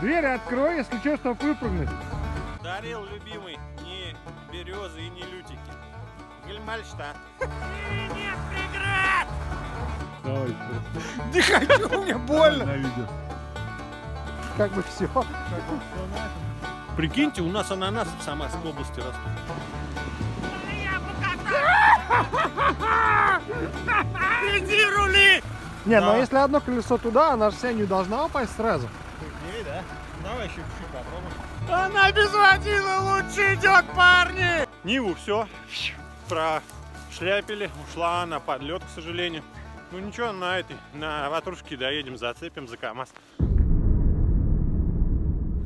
Двери открой, если что, чтобы выпрыгнуть. Дарил, любимый, не березы и не лютики. Гельмальштадт. Нет преград! Давай, Не хочу, мне больно. на видео. Как бы все. Прикиньте, у нас ананасы в Самарской области растут. Иди рули! Не, ну Да. если одно колесо туда, она же вся не должна упасть сразу. Давай еще чуть-чуть попробуем. Она без водила лучше идет, парни! Ниву все прошляпили, ушла на подлет, к сожалению. Ну ничего, на этой, на ватрушке доедем, зацепим за КамАЗ.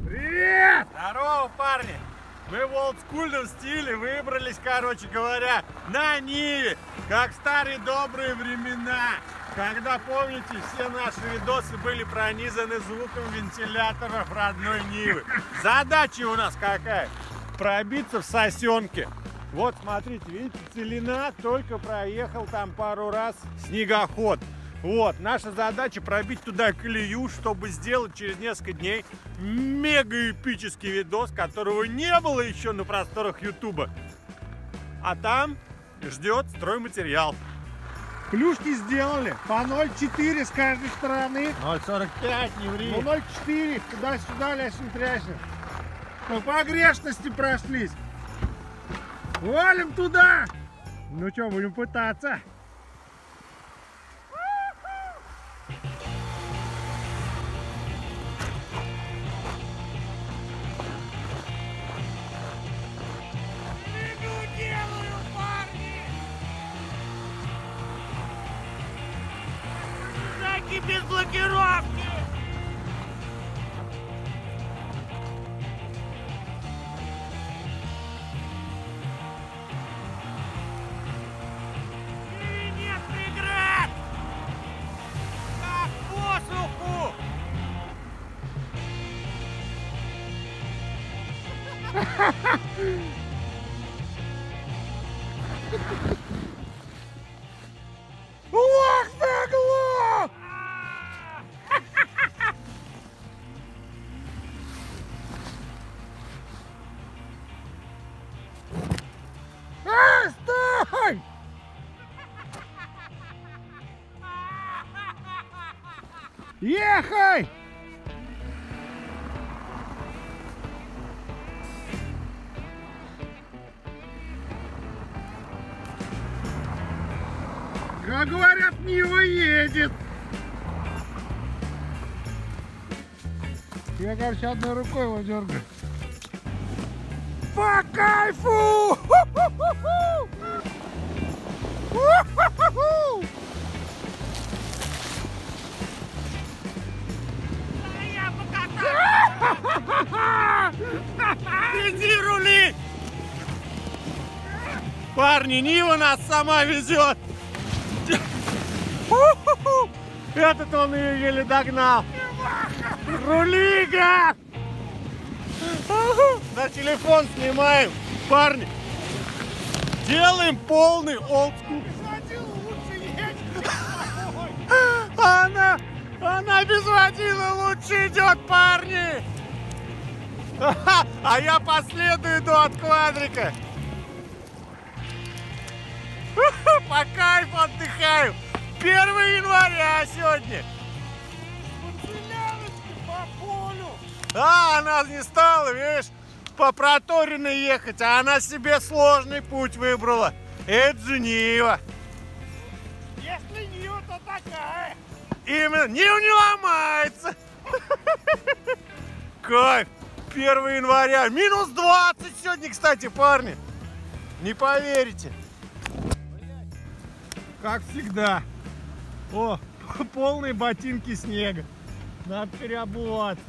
Привет! Здорово, парни! Мы в олдскульном стиле выбрались, короче говоря, на Ниве, как в старые добрые времена, когда, помните, все наши видосы были пронизаны звуком вентиляторов родной Нивы. Задача у нас какая? Пробиться в сосенке. Вот, смотрите, видите, целина только проехал там пару раз снегоход. Вот, наша задача пробить туда колею, чтобы сделать через несколько дней мега эпический видос, которого не было еще на просторах Ютуба. А там ждет стройматериал. Плюшки сделали по 0,4 с каждой стороны. 0,45, не ври. Ну 0,4 туда-сюда, лясень-трясень. По погрешности прошлись. Валим туда! Ну что, будем пытаться? Ох, нагло! Эй, стой! Ехай! Как говорят, Нива едет. Я, короче, одной рукой его дергаю. По кайфу! А! Иди рули! Парни, Нива нас сама везет. Этот он ее еле догнал. Рули, гад! Ага. На телефон снимаем. Парни, делаем полный олдскул. Она, она без водила лучше идет, парни. А я последую иду от квадрика. По кайфу отдыхаю. 1 января сегодня. по полю! А, она не стала, видишь, по проторенной ехать, а она себе сложный путь выбрала. Это же Нива. Если не то такая! Именно, Нива не ломается. Кайф. 1 января. Минус 20 сегодня, кстати, парни. Не поверите. Как всегда. О, полные ботинки снега. Надо переобуваться.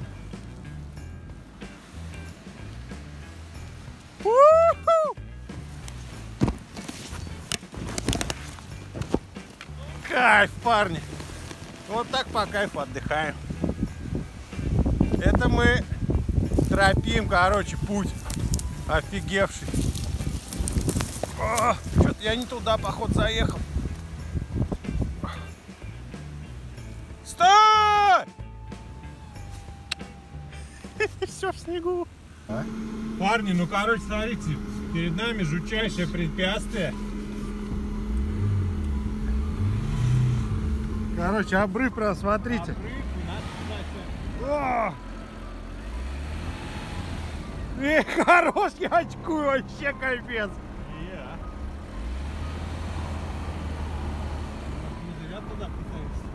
Кайф, парни. Вот так по кайфу отдыхаем. Это мы тропим, короче, путь офигевший. Что-то я не туда, поход, заехал. все в снегу. Парни, ну короче, смотрите, перед нами жутчайшее препятствие. Короче, обрыв прям, смотрите. Обрыв, нас! Эх, хорош, я очкую, вообще капец. Не, а? Не зря туда пытаешься.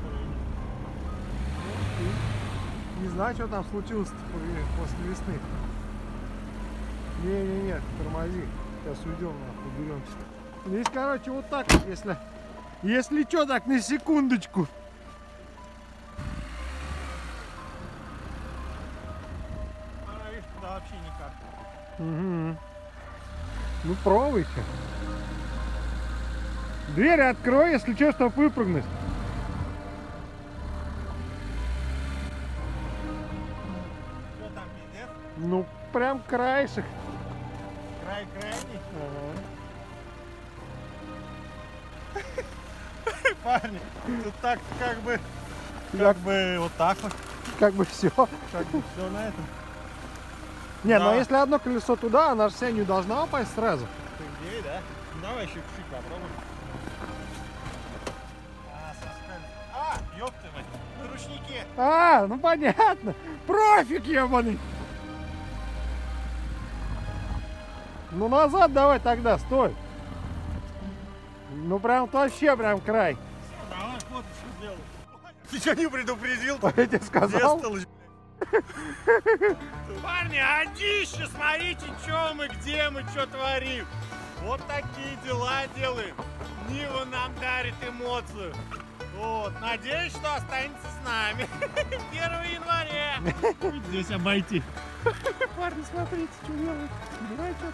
Не знаю, что там случилось после весны. Не-не-не, тормози. Сейчас уйдем, нахуй, уберемся. Здесь, короче, вот так если... Если что, так на секундочку. А, видишь, туда вообще никак. Мгм. Ну, пробуйте. Дверь открой, если что, чтобы выпрыгнуть. Ну, прям краешек. Край крайний. Парни, тут так как бы, как бы вот так вот, Как бы все. как бы все на этом. Не, Да. но если одно колесо туда, она же вся не должна упасть сразу. По идее, да? Ну, давай еще чуть-чуть попробуем. А. А, ёб ты мать, на ручнике. А, ну понятно. Профик ебаный. Ну назад давай тогда, стой. Ну прям вообще прям край. Давай фоточку сделай. Ты что не предупредил? Я тебе сказал. Парни, одище, смотрите, что мы, где мы, что творим. Вот такие дела делаем. Нива нам дарит эмоцию. Вот, надеюсь, что останется с нами. 1 января. Здесь обойти. Парни, смотрите, что делают. Давай, что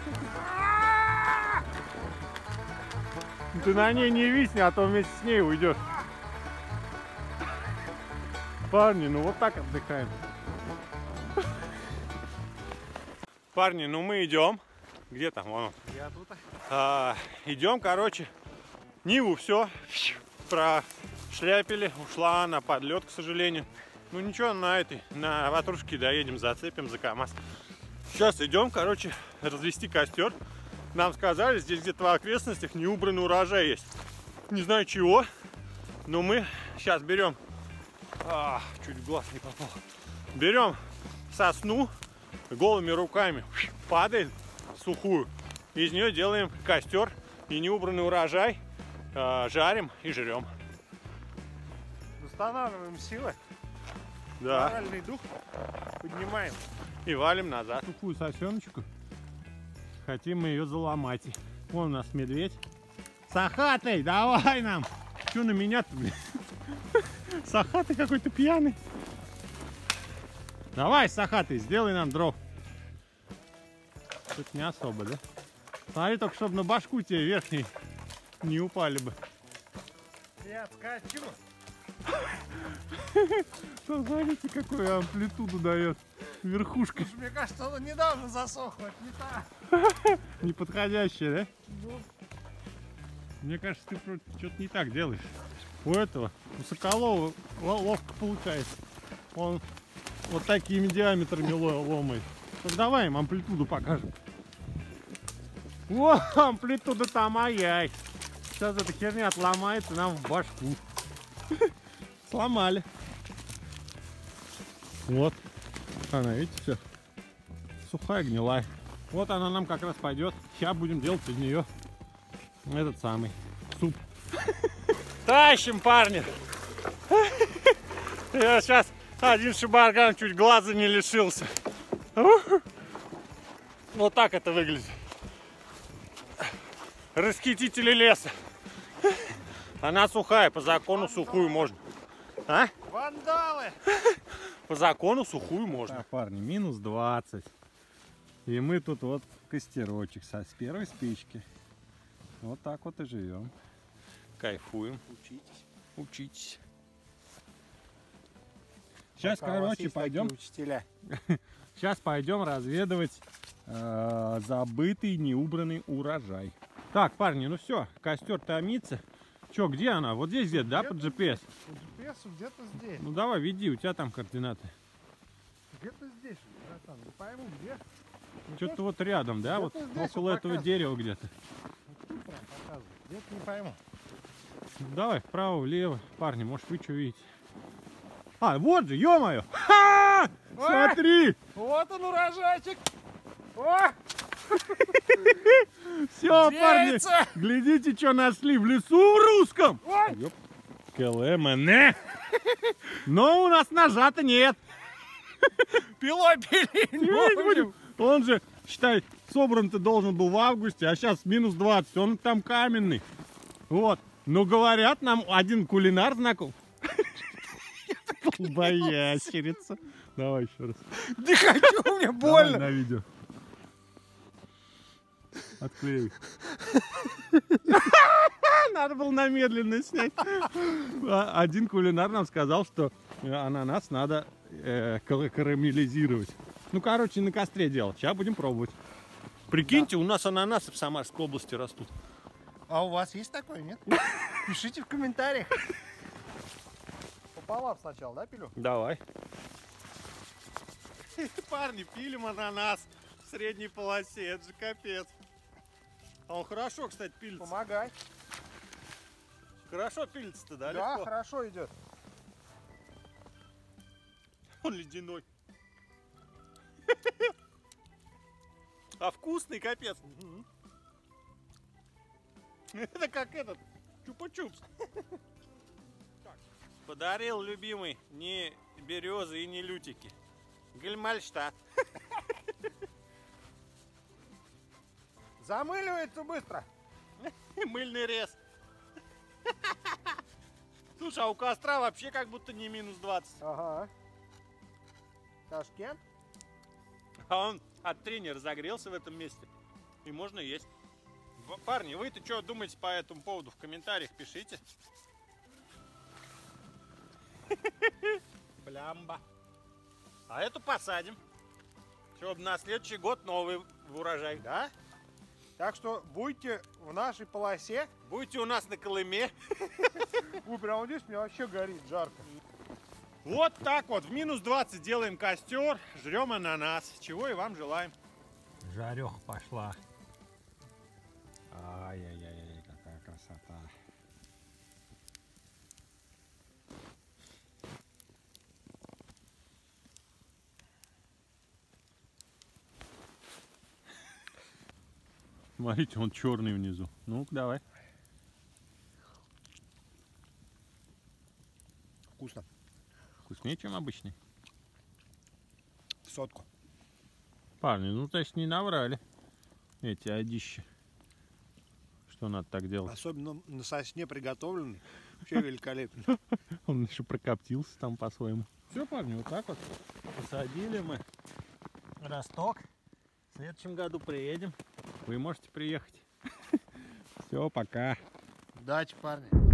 Ты на ней не висни, а то вместе с ней уйдешь. Парни, ну вот так отдыхаем. Парни, ну мы идем. Где там? Вон он. Я тут. А, идем, короче. Ниву все прошляпили. Ушла на подлет, к сожалению. Ну ничего, на этой, на ватрушке доедем, зацепим за КамАЗ. Сейчас идем, короче, развести костер. Нам сказали, здесь где-то в окрестностях неубранный урожай есть. Не знаю чего, но мы сейчас берем... А, чуть в глаз не попал. Берем сосну, голыми руками падает сухую. Из нее делаем костер и неубранный урожай. э, жарим и жрем. Устанавливаем силы, Да. моральный дух, поднимаем. И валим назад. Сухую сосеночку. Хотим мы ее заломать. Вон у нас медведь. Сахатый, давай нам! Че на меня-то, блин? Сахатый какой-то пьяный. Давай, Сахатый, сделай нам дров. Тут не особо, да? Смотри, только чтобы на башку тебе верхней не упали бы. Я отскочу. Смотрите, какую амплитуду дает верхушка. Мне кажется, она недавно засохла, не та. Неподходящая, да? Мне кажется, ты что-то не так делаешь. У этого, у Соколова ло- ловко получается. Он вот такими диаметрами ло- ломает. Так давай им амплитуду покажем. О, амплитуда там ай-яй. Сейчас эта херня отломается нам в башку. Сломали. Вот. Она, видите, все. Сухая, гнилая. Вот она нам как раз пойдет. Сейчас будем делать из нее этот самый суп. Тащим, парни! Я сейчас один шибарган чуть глаза не лишился. Вот так это выглядит. Расхитители леса. Она сухая, по закону сухую можно. А? Вандалы! По закону сухую можно. парни, минус 20. И мы тут вот костерочек со, с первой спички. Вот так вот и живем. Кайфуем. Учитесь. Учитесь. Сейчас, короче, пойдем. Учителя. Сейчас пойдем разведывать э, забытый неубранный урожай. Так, парни, ну все, костер томится. Че, где она? Вот здесь где-то, да, под GPS? GPS где-то здесь. Ну давай, веди, у тебя там координаты. Где-то здесь. братан, не пойму, где. Не Что-то то, вот рядом, да? Вот около этого показывает. дерева где-то. Где-то не пойму. Давай, вправо, влево. Парни, может вы что видите? А, вот же, ё-моё! Смотри! Вот он урожайчик. О, Все, парни! Глядите, что нашли в лесу в русском! ой. КЛМН. Но у нас ножа-то нет. пилой пили. Он же, считай, собран-то должен был в августе, а сейчас минус 20. Он там каменный. Вот. Но говорят, нам один кулинар знаком. Боящерица. Давай еще раз. Не хочу, мне Давай больно. на видео. Отклею. Надо было на медленно снять. А, Один кулинар нам сказал, что э, ананас надо э, кара- карамелизировать. Ну, короче, на костре делать. Сейчас будем пробовать. Прикиньте, у нас ананасы в Самарской области растут. А у вас есть такое, нет? Пишите в комментариях. Пополам сначала, да, пилю? Давай. Парни, пилим ананас в средней полосе. Это же капец. А он хорошо, кстати, пилится. Помогай. Хорошо пилится-то, да, Да, легко? хорошо идет. Он ледяной. А вкусный, капец. Это как этот, чупа-чупс. Подарил любимый не березы и не лютики. Гельмальштадт. Замыливается быстро. Мыльный рез. Слушай, а у костра вообще как будто не минус 20. Ага. Ташкент. А он от тренера разогрелся в этом месте. И можно есть. Парни, вы-то что думаете по этому поводу? В комментариях пишите. Плямба. А эту посадим. Чтобы на следующий год новый урожай. Да? Так что будьте в нашей полосе. Будете у нас на Колыме. Ой, прямо здесь мне вообще горит жарко. Вот так вот, в минус 20 делаем костер, жрем ананас. Чего и вам желаем. Жареха пошла. Ай-яй-яй, какая красота. Смотрите, он черный внизу. Ну-ка, давай. Вкусно. Вкуснее, чем обычный. Сотку. Парни, ну то есть не наврали эти одищи. Что надо так делать? Особенно на сосне приготовленный. Вообще великолепно. Он еще прокоптился там по-своему. Все, парни, вот так вот. Посадили мы росток. В следующем году приедем. Вы можете приехать. Все, пока. Удачи, парни.